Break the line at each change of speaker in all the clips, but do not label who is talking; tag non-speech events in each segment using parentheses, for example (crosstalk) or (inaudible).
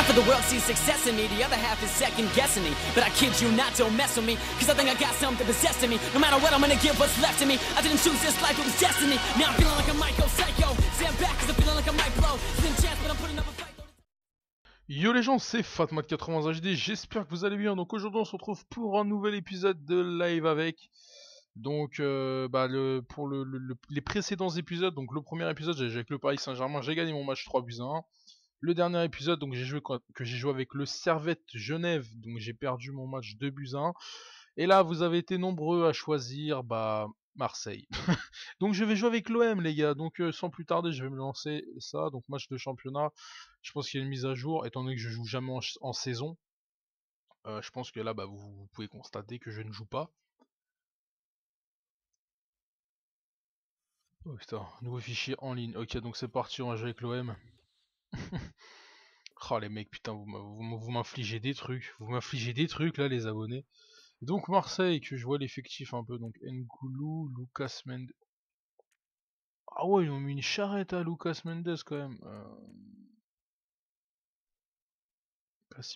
Half of the world sees success in me, the other half is second guessing me. But I kid you not, don't mess with me, cause I think I got something possessing me. No matter what, I'm gonna give what's left of me. I didn't choose this life, it was destiny. Now I'm feeling like a Michael Psycho. Stand back, cause I'm feeling like I might blow. Slim chance, but I'm putting up a.
Yo les gens, c'est Fatmat80 HD, j'espère que vous allez bien. Donc aujourd'hui on se retrouve pour un nouvel épisode de live avec. Donc euh, bah, le, pour le, le- le- les précédents épisodes, donc le premier épisode avec le Paris Saint-Germain, j'ai gagné mon match 3 buts à 1. Le dernier épisode donc joué que j'ai joué avec le Servette Genève, donc j'ai perdu mon match 2 buts à 1. Et là vous avez été nombreux à choisir bah Marseille. (laughs) donc je vais jouer avec l'OM les gars, donc euh, sans plus tarder je vais me lancer ça, donc match de championnat. Je pense qu'il y a une mise à jour, étant donné que je joue jamais en, saison. Euh, je pense que là, bah, vous, vous pouvez constater que je ne joue pas. Oh putain, nouveau fichier en ligne. Ok, donc c'est parti, on va jouer avec l'OM. (laughs) oh les mecs, putain, vous, m'infligez des trucs. Vous m'infligez des trucs là, les abonnés. Donc Marseille, que je vois l'effectif un peu. Donc N'Goulou, Lucas Mendes. Ah ouais, ils ont mis une charrette à Lucas Mendes quand même. Euh,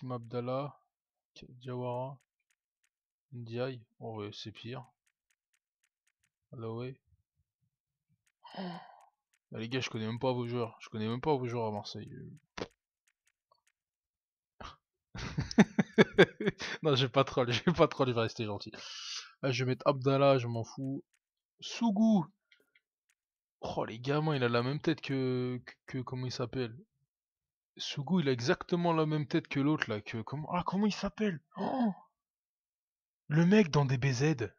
Abdallah, Diawara, Ndiaye, oh c'est pire. Là ouais. (gasps) Bah, les gars, je connais même pas vos joueurs. Je connais même pas vos joueurs à Marseille. (laughs) non, j'ai pas troll, j'ai pas troll, je vais rester gentil. Là, je vais mettre Abdallah, je m'en fous. Sougou Oh, les gamins, il a la même tête que... que, que- comment il s'appelle? Sougou, il a exactement la même tête que l'autre, là, que... Comment... Ah, comment il s'appelle? Oh Le mec dans des BZ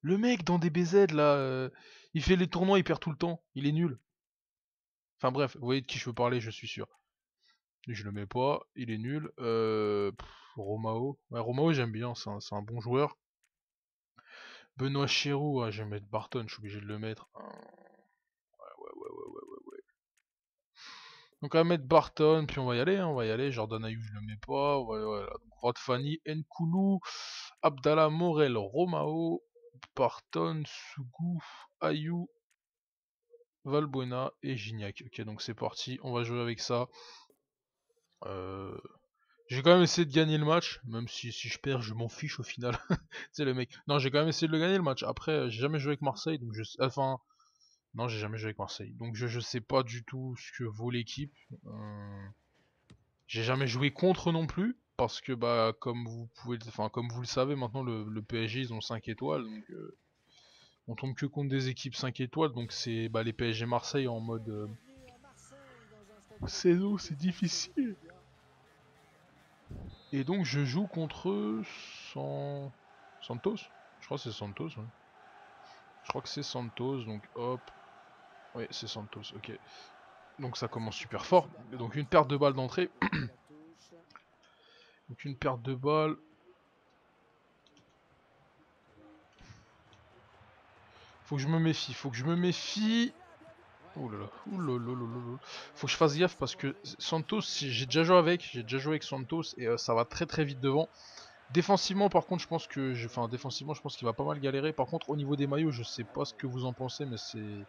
Le mec dans des BZ là, euh, il fait les tournois, il perd tout le temps, il est nul. Enfin bref, vous voyez de qui je veux parler, je suis sûr. Je le mets pas, il est nul. Euh, Romao, ouais, Romao j'aime bien, c'est un, bon joueur. Benoît Chéroux, ah, je vais mettre Barton, je suis obligé de le mettre. Euh, Ouais, ouais, ouais, ouais, ouais, ouais, ouais. Donc on va mettre Barton, puis on va y aller, hein, on va y aller. Jordan Ayou, je le mets pas. Voilà. Donc, Rod Fanny, Nkoulou, Abdallah Morel, Romao, Barton, Sougou, Ayou, Valbuena et Gignac. Ok, donc c'est parti, on va jouer avec ça. Euh, J'ai quand même essayé de gagner le match, même si, si je perds, je m'en fiche au final. (laughs) c'est le mec. Non, j'ai quand même essayé de le gagner le match. Après, j'ai jamais joué avec Marseille, donc je. Enfin, non, j'ai jamais joué avec Marseille, donc je, je sais pas du tout ce que vaut l'équipe. Euh, J'ai jamais joué contre non plus, parce que bah comme vous pouvez, enfin comme vous le savez maintenant, le, PSG ils ont 5 étoiles, donc euh, on tombe que contre des équipes 5 étoiles, donc c'est bah, les PSG Marseille en mode euh, saison, c'est difficile. Et donc je joue contre San... Santos, je crois que c'est Santos. Je crois que c'est Santos, donc hop. Oui, c'est Santos, ok. Donc ça commence super fort. Donc une perte de balles d'entrée. (clears throat) Donc une perte de balles. Faut que je me méfie, faut que je me méfie. Ouh là là, là là. Faut que je fasse gaffe parce que Santos, j'ai déjà joué avec, j'ai déjà joué avec Santos et euh, ça va très très vite devant. Défensivement par contre je pense que, enfin défensivement je pense qu'il va pas mal galérer. Par contre au niveau des maillots je sais pas ce que vous en pensez mais c'est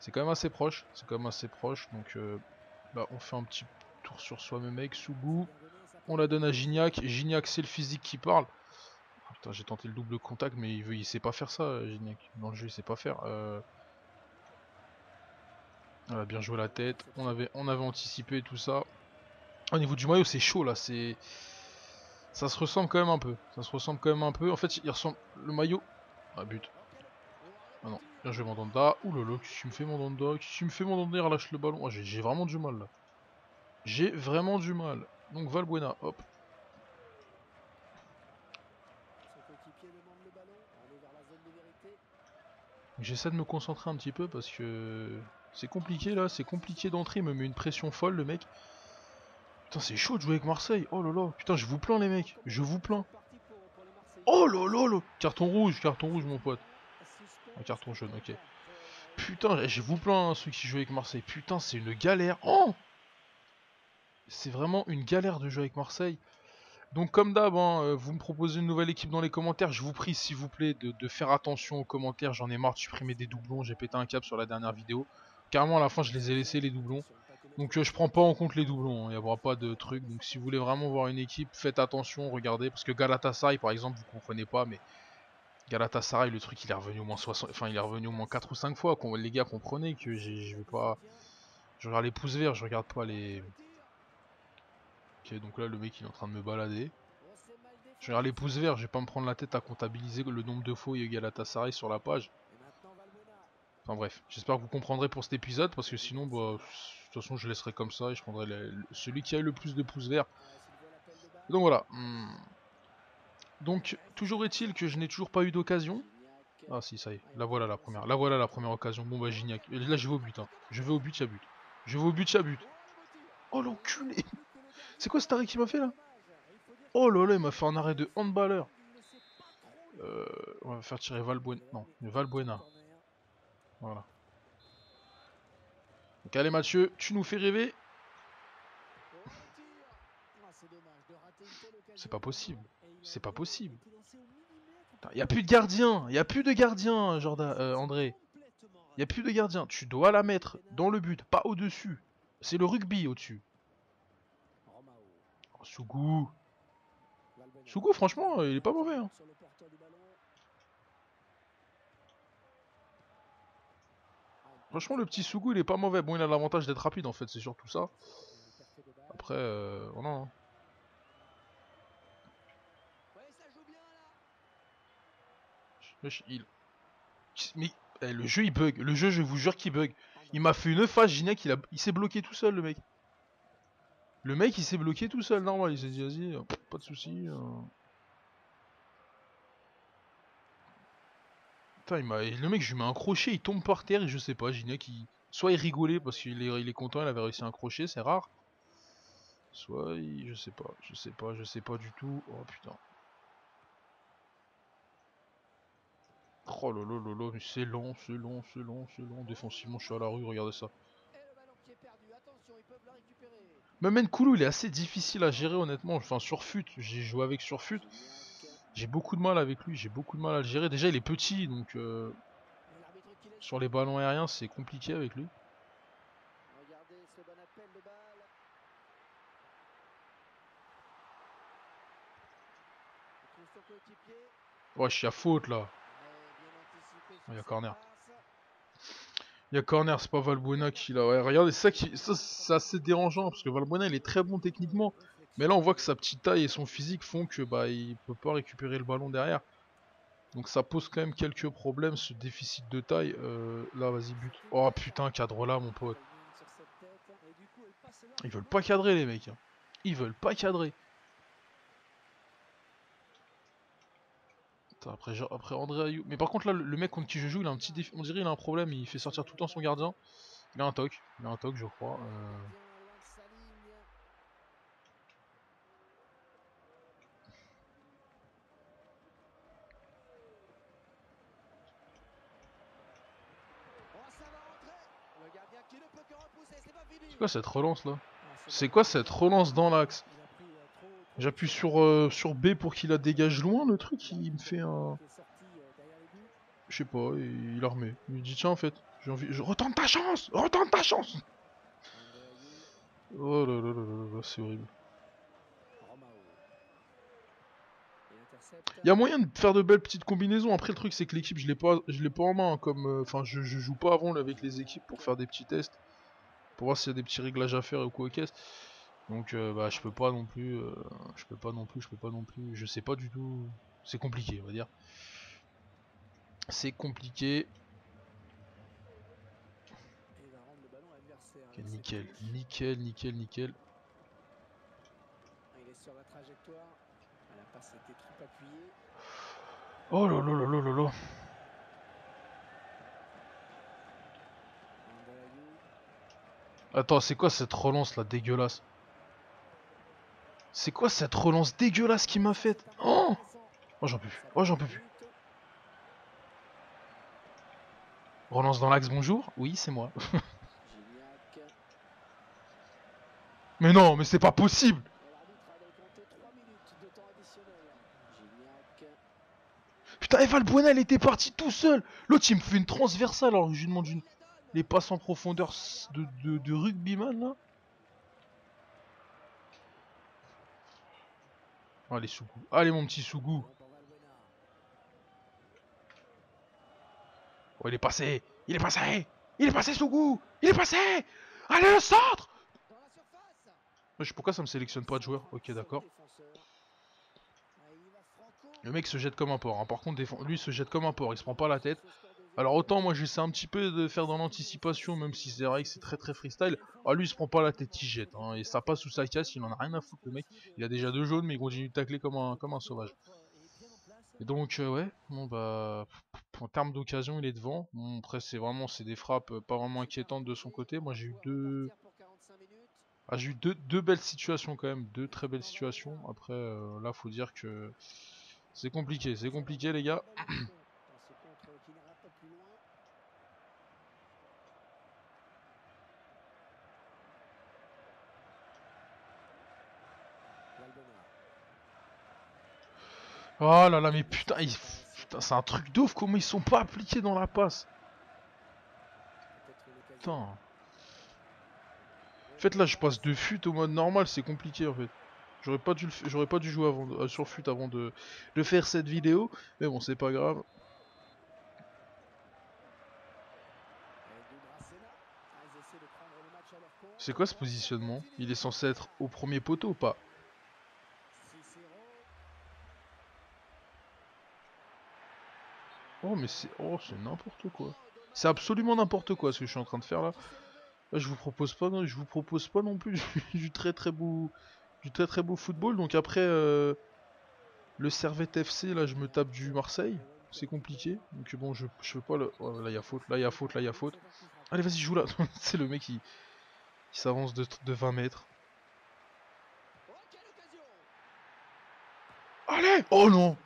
c'est quand même assez proche, c'est quand même assez proche donc euh, bah, on fait un petit tour sur soi-même avec Sougou. On la donne à Gignac. Gignac, c'est le physique qui parle. Ah, j'ai tenté le double contact, mais il, veut, sait pas faire ça, Gignac. Dans le jeu, il sait pas faire. Euh... A bien joué la tête. On avait, anticipé tout ça. Au niveau du maillot, c'est chaud là. Ça se ressemble quand même un peu. Ça se ressemble quand même un peu. En fait, il ressemble. Le maillot. Ah but. Ah non. Bien joué Mandanda. Ouh là là, qu'est-ce qu'il me fait Mandanda? Qu'est-ce qu'il me fait Mandanda? Il relâche le ballon. J'ai j'ai vraiment du mal là. J'ai vraiment du mal. Donc Valbuena, hop. J'essaie de me concentrer un petit peu parce que c'est compliqué là, c'est compliqué d'entrer, il me met une pression folle le mec. Putain c'est chaud de jouer avec Marseille, oh là là, putain je vous plains les mecs, je vous plains. Oh là là Carton rouge, carton rouge mon pote. Un carton jaune, ok. Putain, je vous plains hein, ceux qui jouent avec Marseille, putain c'est une galère. Oh c'est vraiment une galère de jouer avec Marseille. Donc comme d'hab, hein, euh, vous me proposez une nouvelle équipe dans les commentaires, je vous prie s'il vous plaît de, faire attention aux commentaires, j'en ai marre de supprimer des doublons, j'ai pété un cap sur la dernière vidéo. Carrément à la fin je les ai laissés les doublons. Donc euh, je prends pas en compte les doublons, hein. il n'y aura pas de truc. Donc si vous voulez vraiment voir une équipe, faites attention, regardez. Parce que Galatasaray par exemple, vous comprenez pas, mais Galatasaray, le truc il est revenu au moins 60, enfin il est revenu au moins 4 ou 5 fois. Les gars comprenez que je vais pas. Je regarde les pouces verts, je regarde pas les. Ok donc là le mec il est en train de me balader. Je regarde les pouces verts, je vais pas me prendre la tête à comptabiliser le nombre de fois il y a Galatasaray sur la page. Enfin bref, j'espère que vous comprendrez pour cet épisode parce que sinon, bah, de toute façon, je laisserai comme ça et je prendrai celui qui a eu le plus de pouces verts. Donc voilà. Hmm. Donc, toujours est-il que je n'ai toujours pas eu d'occasion. Ah si, ça y est. La voilà la première. La voilà la première occasion. Bon bah Gignac. Là je vais au but. Hein. Je vais au but, y'a but. Je vais au but, y'a but. Oh l'enculé C'est quoi cet arrêt qu'il m'a fait là Oh là là, il m'a fait un arrêt de handballeur. Euh, on va faire tirer Valbuena. Non, Valbuena. Voilà. Donc allez Mathieu, tu nous fais rêver. C'est pas possible. C'est pas possible. Il y a plus de gardien. Il y a plus de gardien, Jordan, euh, André. Il y a plus de gardien. Tu dois la mettre dans le but, pas au-dessus. C'est le rugby au-dessus. Oh, Sougou. Sougou, franchement, il est pas mauvais. Hein. Franchement, le petit Sougou, il est pas mauvais. Bon, il a l'avantage d'être rapide, en fait, c'est surtout ça. Après, euh, voilà. Hein. Il... Mais eh, le jeu, il bug. Le jeu, je vous jure qu'il bug. Il m'a fait une phase, il, a... il s'est bloqué tout seul, le mec. Le mec, il s'est bloqué tout seul, normal. Il s'est dit, vas-y, pas de soucis. Euh. le mec, je lui mets un crochet, il tombe par terre et je sais pas, Gignac, il... soit il rigolait parce qu'il est... Il est content, il avait réussi un crochet, c'est rare. Soit il... je sais pas, je sais pas, je sais pas du tout. Oh putain. Oh là, mais c'est long, c'est long, c'est long, c'est long. Défensivement, je suis à la rue, regardez ça. Même Koulou, il est assez difficile à gérer honnêtement. Enfin, sur fut, j'ai joué avec sur fut. J'ai beaucoup de mal avec lui, j'ai beaucoup de mal à le gérer. Déjà, il est petit, donc euh, sur les ballons aériens, c'est compliqué avec lui. Ouais, je suis à faute là. Il y a corner. Il y a corner, c'est pas Valbuena qui l'a. Ouais, regardez, ça qui, ça c'est assez dérangeant parce que Valbuena il est très bon techniquement, mais là on voit que sa petite taille et son physique font que bah il peut pas récupérer le ballon derrière. Donc ça pose quand même quelques problèmes ce déficit de taille. Euh, là vas-y but. Oh putain cadre là mon pote. Ils veulent pas cadrer les mecs. Hein. Ils veulent pas cadrer. Après, après André Ayou. Mais par contre là le, mec contre qui je joue il a un petit défi. On dirait il a un problème, il fait sortir tout le temps son gardien. Il a un toc. Il a un toc je crois. Euh... C'est quoi cette relance là? C'est quoi cette relance dans l'axe? J'appuie sur, euh, sur B pour qu'il la dégage loin le truc, il me fait un... Je sais pas, il a remet. Il me dit tiens en fait, j'ai envie... Je... Retente ta chance Retente ta chance Oh là là là là là, c'est horrible. Il y a moyen de faire de belles petites combinaisons. Après, le truc, c'est que l'équipe, je l'ai pas, je l'ai pas en main. Comme, euh, enfin, je, je, joue pas avant avec les équipes pour faire des petits tests, pour voir s'il y a des petits réglages à faire ou quoi qu'est-ce. Donc, euh, bah, je peux pas non plus, euh, je peux pas non plus, je peux pas non plus. Je sais pas du tout. C'est compliqué, on va dire. C'est compliqué. Ok, nickel, nickel, nickel, nickel. Il est sur la trajectoire. Oh là là là là là là. Attends, c'est quoi cette relance là dégueulasse? C'est quoi cette relance dégueulasse qui m'a faite Oh Oh j'en peux plus. Oh j'en peux plus. Relance dans l'axe, bonjour Oui, c'est moi. (laughs) mais non, mais c'est pas possible Putain, Eval Buena, il était parti tout seul. L'autre, il me fait une transversale alors je lui demande une... les passes en profondeur de, de, de rugbyman là. Allez, Sougou. Allez, mon petit Sougou. Oh, il est passé Il est passé Il est passé, Sougou Il est passé Allez, le centre Pourquoi ça me sélectionne pas de joueur Ok, d'accord. Le mec se jette comme un porc. hein. Par contre, lui il se jette comme un porc. Il se prend pas la tête. Alors autant moi j'essaie un petit peu de faire dans l'anticipation, même si c'est vrai que c'est très très freestyle. Ah lui il se prend pas la tête, il jette. hein. Et ça passe ou ça casse, il en a rien à foutre le mec. Il a déjà deux jaunes mais il continue de tacler comme un, sauvage. Et donc euh, ouais, bon bah en termes d'occasion il est devant. Après c'est vraiment c'est des frappes pas vraiment inquiétantes de son côté. Moi j'ai eu deux. Ah, j'ai eu deux, deux belles situations quand même, deux très belles situations. Après euh, là faut dire que c'est compliqué, c'est compliqué les gars. (clears throat) Oh là là mais putain, putain c'est un truc d'ouf comment ils sont pas appliqués dans la passe. Putain. En fait là je passe de fut au mode normal, c'est compliqué en fait. J'aurais pas dû jouer euh, sur fut avant de, de faire cette vidéo, mais bon c'est pas grave. C'est quoi ce positionnement? Il est censé être au premier poteau ou pas? Mais c'est oh n'importe quoi. C'est absolument n'importe quoi ce que je suis en train de faire là. Je vous propose pas non, je vous propose pas non plus (laughs) du très très beau du très très beau football. Donc après euh, le Servette FC là, je me tape du Marseille. C'est compliqué. Donc bon, je je pas le oh, là il y a faute, là il y a faute, là il y a faute. Allez, vas-y, joue là. (laughs) c'est le mec qui qui s'avance de, de 20 mètres. Allez Oh non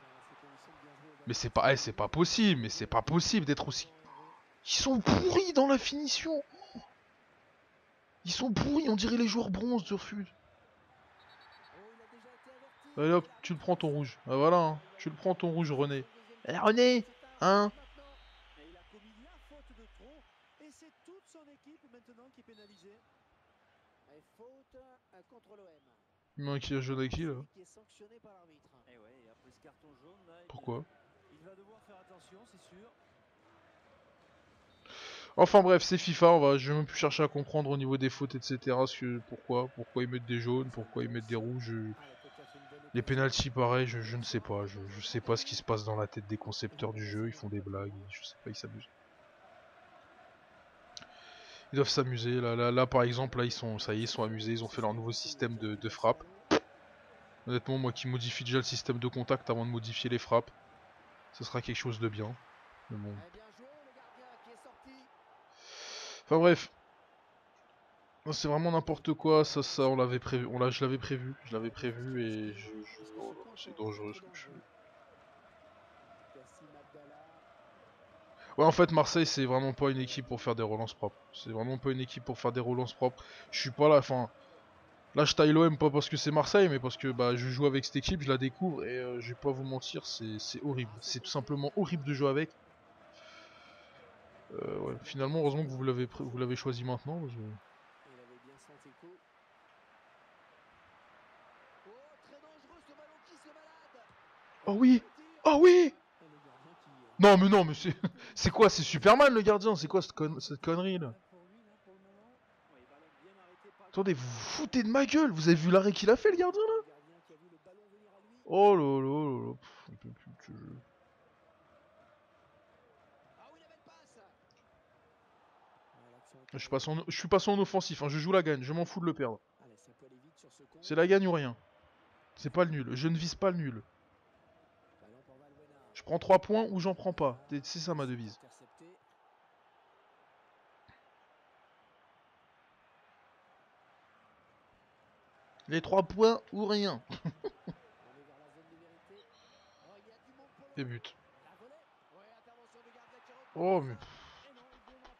Mais c'est pas, eh, c'est pas possible, mais c'est pas possible d'être aussi... Ils sont pourris dans la finition Ils sont pourris, on dirait les joueurs bronze de refus. Allez hop, tu le prends ton rouge. Ah voilà, hein, tu le prends ton rouge René. Eh René Hein
il
manque un jaune à qui là?
Il-
Pourquoi
Il va devoir faire
Enfin bref, c'est FIFA, on va, je vais même plus chercher à comprendre au niveau des fautes, etc. Ce pourquoi, pourquoi ils mettent des jaunes, pourquoi ils mettent des rouges. Les pénalties, pareil, je, ne sais pas. Je, je sais pas ce qui se passe dans la tête des concepteurs du jeu. Ils font des blagues, je sais pas, ils s'amusent. Ils doivent s'amuser. Là, là, là, par exemple, là, ils sont, ça y est, ils sont amusés. Ils ont fait leur nouveau système de frappe. Honnêtement, moi qui modifie déjà le système de contact avant de modifier les frappes, ce sera quelque chose de bien. Mais bon.
Eh.
Enfin bref. C'est vraiment n'importe quoi, ça, ça, on l'avait prévu, on l'a, je l'avais prévu, je l'avais prévu et je, je- oh c'est dangereux ce que je. Ouais, en fait, Marseille, c'est vraiment pas une équipe pour faire des relances propres. C'est vraiment pas une équipe pour faire des relances propres. Je suis pas là, enfin. Là, je taille l'OM pas parce que c'est Marseille, mais parce que bah, je joue avec cette équipe, je la découvre et euh, je vais pas vous mentir, c'est horrible. C'est tout simplement horrible de jouer avec. Euh, ouais, finalement, heureusement que vous l'avez pr- vous l'avez choisi maintenant. parce que-.
Oh.
Oh oui Oh oui
euh,
Non, mais non, mais (laughs) c'est quoi C'est Superman le gardien C'est quoi cette, con- cette connerie là,
pour le moment. Oui, ballon bien arrêté par le
Attendez, vous vous foutez de ma gueule Vous avez vu l'arrêt qu'il a fait le gardien là? Oh là Je suis passé en, je suis passé en offensif, hein, je joue la gagne, je m'en fous de le perdre. C'est la gagne ou rien? C'est pas le nul, je ne vise pas le nul. Je prends 3 points ou j'en prends pas. C'est ça ma devise.
Intercepté.
Les 3 points ou rien.
On est vers la zone de vérité. Oh, il y a du monde pour le
Et but.
La volée. Ouais, intervention du gardien qui repose.
Oh mais...
Et non, il ne donnera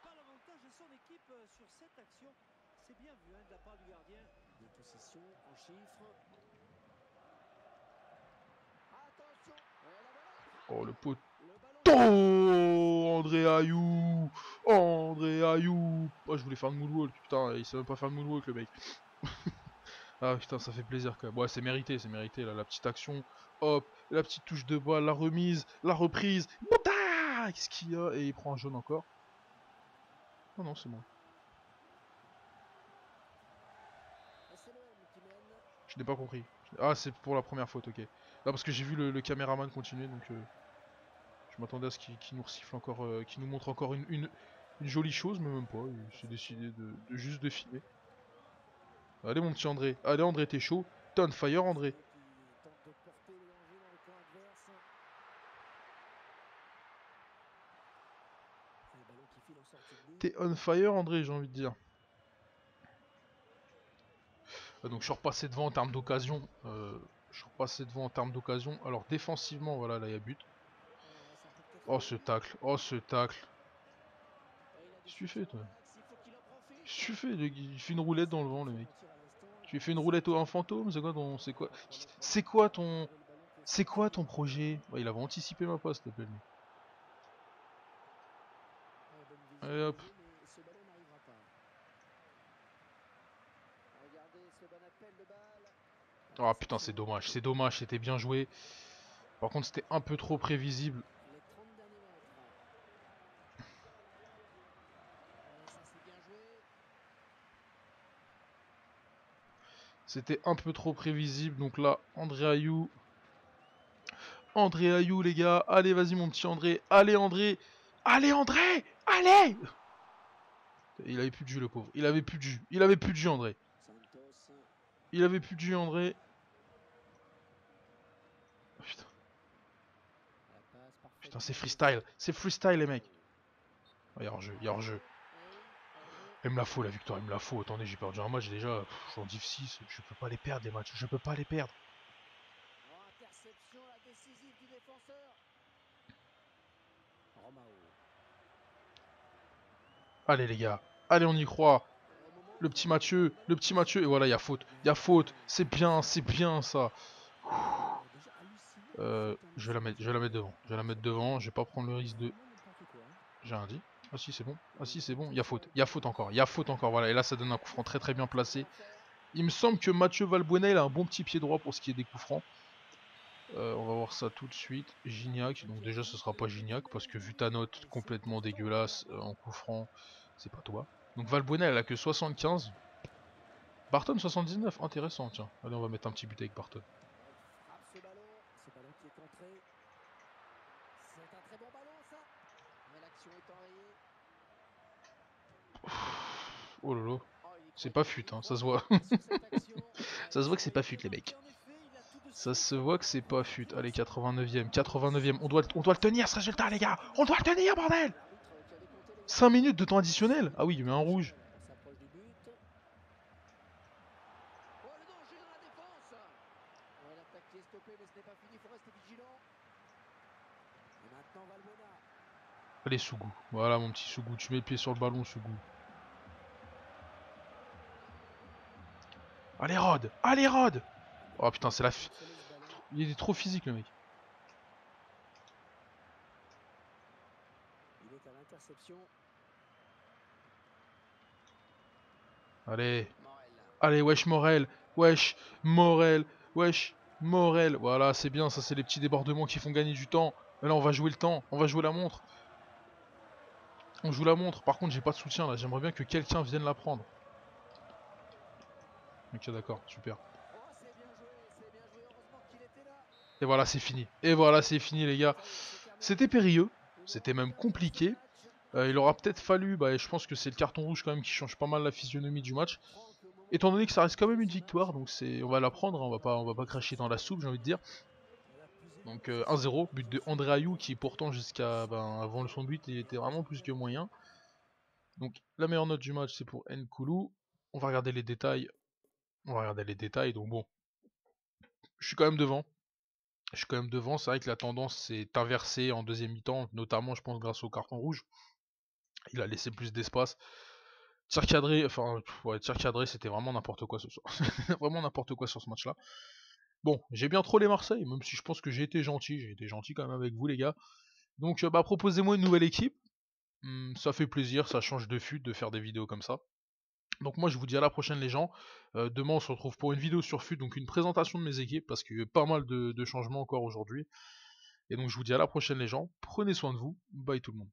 pas l'avantage de son équipe euh, sur cette action. C'est bien vu hein, de la part du gardien. Des possessions en chiffres. Attention. Et voilà.
Oh le pot...
Le.
Oh André Ayou André Ayou Oh je voulais faire le moonwalk, putain, il sait même pas faire le moonwalk le mec. (laughs) Ah putain, ça fait plaisir quand même. Ouais, c'est mérité, c'est mérité là. La petite action, hop, la petite touche de balle, la remise, la reprise. Qu'est-ce qu'il y a? Et il prend un jaune encore. Non, non, c'est bon. Je n'ai pas compris. Ah, c'est pour la première faute, ok. Non, parce que j'ai vu le, caméraman continuer, donc euh, je m'attendais à ce qu'il nous siffle encore, euh, qu'il nous montre encore une, jolie chose, mais même pas. Il s'est décidé de juste de filmer. Allez, mon petit André. Allez, André, t'es chaud. T'es on fire, André. T'es on fire, André, j'ai envie de dire. Euh, donc, je suis repassé devant en termes d'occasion. Euh, je suis repassé devant en termes d'occasion. Alors, défensivement, voilà, là, il y a but. Oh, ce tacle. Oh, ce tacle. Qu'est-ce toi? Qu'est-ce que tu fais Il fait une roulette dans le vent, le mec. Tu fais une roulette en fantôme C'est quoi ton. C'est quoi C'est quoi ton. C'est quoi ton projet? Il avait anticipé ma passe, s'il te plaît. Allez, hop. Ah putain, c'est dommage. C'est dommage, c'était bien joué. Par contre, c'était un peu trop prévisible.
Les 30 derniers mètres. Et ça c'est bien joué.
C'était un peu trop prévisible. Donc là, André Ayou. André Ayou, les gars. Allez, vas-y, mon petit André. Allez, André. Allez, André. Allez Il avait plus de jus, le pauvre. Il avait plus de jus. Il avait plus de jus, André. Il avait plus de jus, André. Putain. Putain, c'est freestyle. C'est freestyle, les mecs. Oh, y'a hors-jeu, y'a hors-jeu. Il me la faut, la victoire, il me la faut. Attendez, j'ai perdu un match déjà. Pff, Je suis en div 6. Je peux pas les perdre, des matchs. Je peux pas les perdre.
Oh, interception la décisive du défenseur. Romao.
Allez, les gars. Allez, on y croit. Le petit Mathieu, le petit Mathieu. Et voilà, il y a faute. Il y a faute. C'est bien, c'est bien ça. Euh, je vais la mettre, je vais la mettre devant. Je vais la mettre devant. Je vais pas prendre le risque de. J'ai rien dit. Ah si, c'est bon. Ah si, c'est bon. Il y a faute. Il y a faute encore. Il y a faute encore. Voilà. Et là, ça donne un coup franc très très bien placé. Il me semble que Mathieu Valbuena il a un bon petit pied droit pour ce qui est des coups francs. Euh, on va voir ça tout de suite. Gignac, donc déjà ce sera pas Gignac parce que vu ta note complètement dégueulasse euh, en coup franc, c'est pas toi. Donc Valbuena elle a que 75. Barton 79, intéressant tiens. Allez on va mettre un petit but avec Barton.
Frappe ce ballon. Ce ballon qui est contré. C'est un très bon ballon ça. Mais l'action est enrayée.
Oh lolo. C'est pas fut, hein, ça se voit. (laughs) Ça se voit que c'est pas fut les mecs.
A
Ça se voit que c'est pas fut. Allez 89ème, 89ème. On doit, on doit le tenir ce résultat les gars. On doit le tenir bordel.
L'arbitre qui a décompté les
5 minutes de temps additionnel. Ah oui il un rouge.
Rester vigilant. Et maintenant Valbuena.
Allez Sougou. Voilà mon petit Sougou. Tu mets le pied sur le ballon Sougou. Allez Rod Allez Rod Oh putain c'est la. Il est trop physique le mec.
Il est à l'interception.
Allez. Allez wesh Morel. Wesh Morel. Wesh Morel. Voilà c'est bien ça c'est les petits débordements qui font gagner du temps. Là on va jouer le temps. On va jouer la montre. On joue la montre. Par contre j'ai pas de soutien là. J'aimerais bien que quelqu'un vienne la prendre. Ok d'accord super. Et voilà c'est fini. Et voilà c'est fini les gars. C'était périlleux. C'était même compliqué. Euh, il aura peut-être fallu, bah, je pense que c'est le carton rouge quand même qui change pas mal la physionomie du match. Étant donné que ça reste quand même une victoire, donc on va la prendre, hein, on va pas, on va pas cracher dans la soupe, j'ai envie de dire. Donc euh, 1-0, but de André Ayou qui pourtant jusqu'à, ben, avant le son but, il était vraiment plus que moyen. Donc la meilleure note du match c'est pour Nkoulou. On va regarder les détails. On va regarder les détails, donc bon. Je suis quand même devant. Je suis quand même devant, c'est vrai que la tendance s'est inversée en deuxième mi-temps, notamment je pense grâce au carton rouge. Il a laissé plus d'espace. Tir cadré, enfin, tir cadré, c'était vraiment n'importe quoi ce soir. (laughs) vraiment n'importe quoi sur ce match-là. Bon, j'ai bien trollé Marseille, même si je pense que j'ai été gentil, j'ai été gentil quand même avec vous les gars. Donc, euh, bah, proposez-moi une nouvelle équipe. Hmm, ça fait plaisir, ça change de fut de faire des vidéos comme ça. Donc moi je vous dis à la prochaine les gens. Euh, demain on se retrouve pour une vidéo sur FUT, donc une présentation de mes équipes, parce qu'il y a pas mal de changements encore aujourd'hui. Et donc je vous dis à la prochaine les gens, prenez soin de vous, bye tout le monde.